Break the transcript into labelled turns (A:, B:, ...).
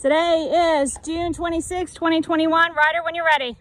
A: Today is June 26, 2021. Ryder, when you're ready.